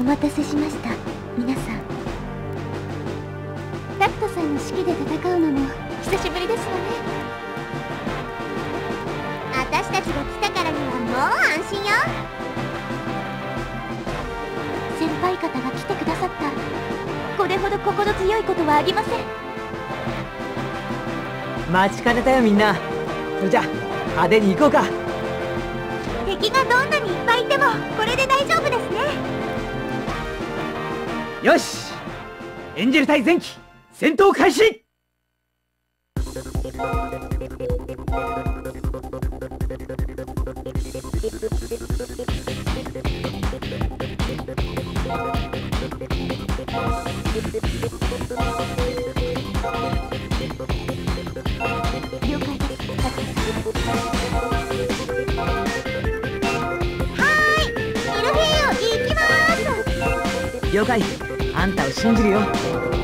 お待たせしました。皆さん。タクトさんの指揮で戦うのも久しぶりですわね私たちが来た。からにはもう安心よ先輩方が来てくださったこれほど心強いことはありません待ちかねた。よみんなそれじゃ派手に行こうか敵がどんなにいっぱいいてもこれでよし。エンジェル対前期戦闘開始。了解。あんたを信じるよ。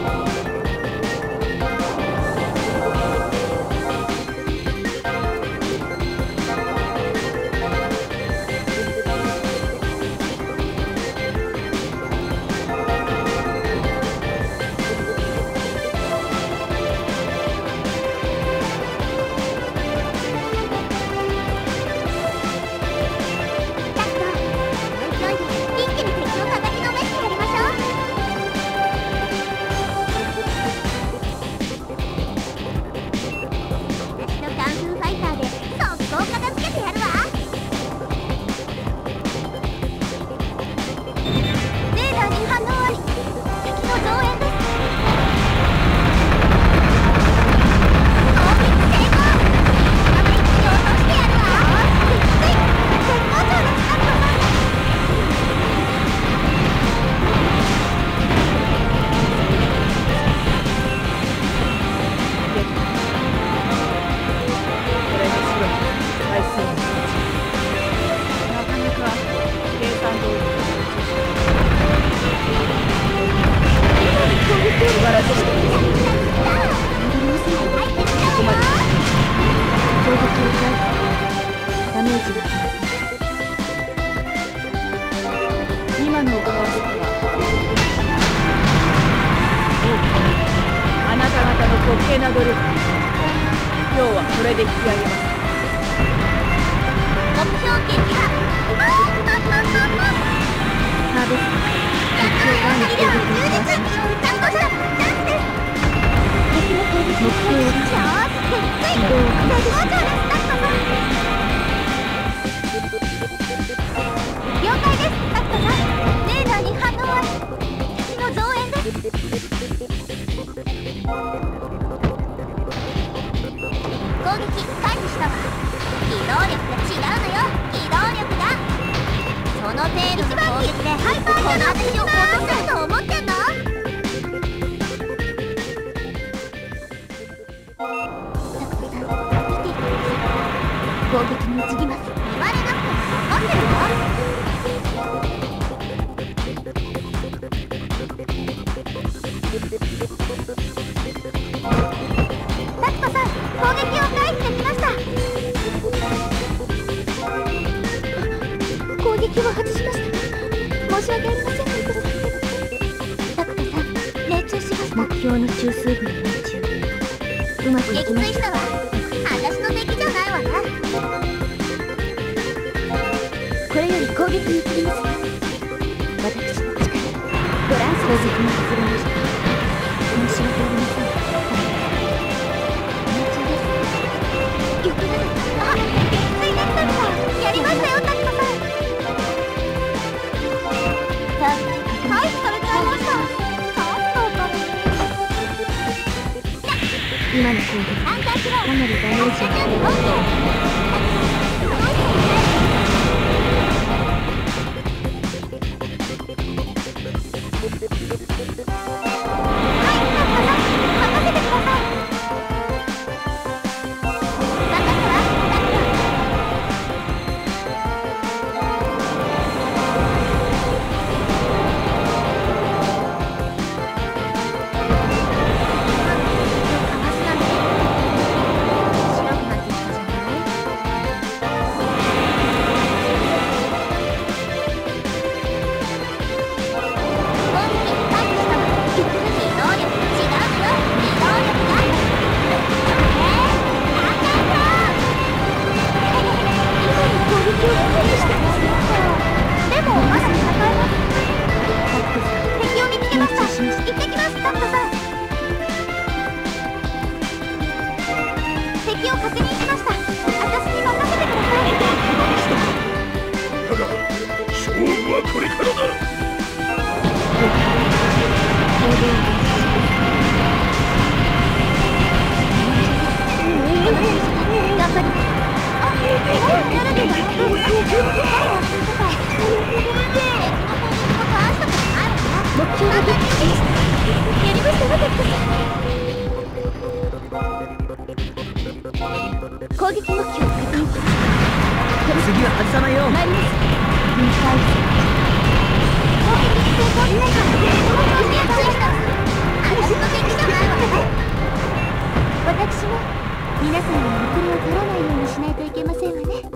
あなた方の滑稽な努力今日はこれで引き上げます。目標撃破私を落とせると思ってんのタクトさん見ていてください攻撃に移ります。言われなくても分かってるわました目標の中枢部に命中う。まくい撃きました墜したわ私の敵じゃないわねこれより攻撃に移ります私の力ご覧攻撃に外れました申し訳ありません今の攻撃かなりダメージが攻撃目標確認次は外さないよ参ります。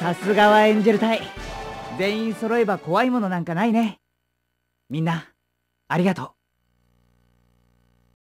さすがはエンジェル隊。全員揃えば怖いものなんかないね。みんなありがとう。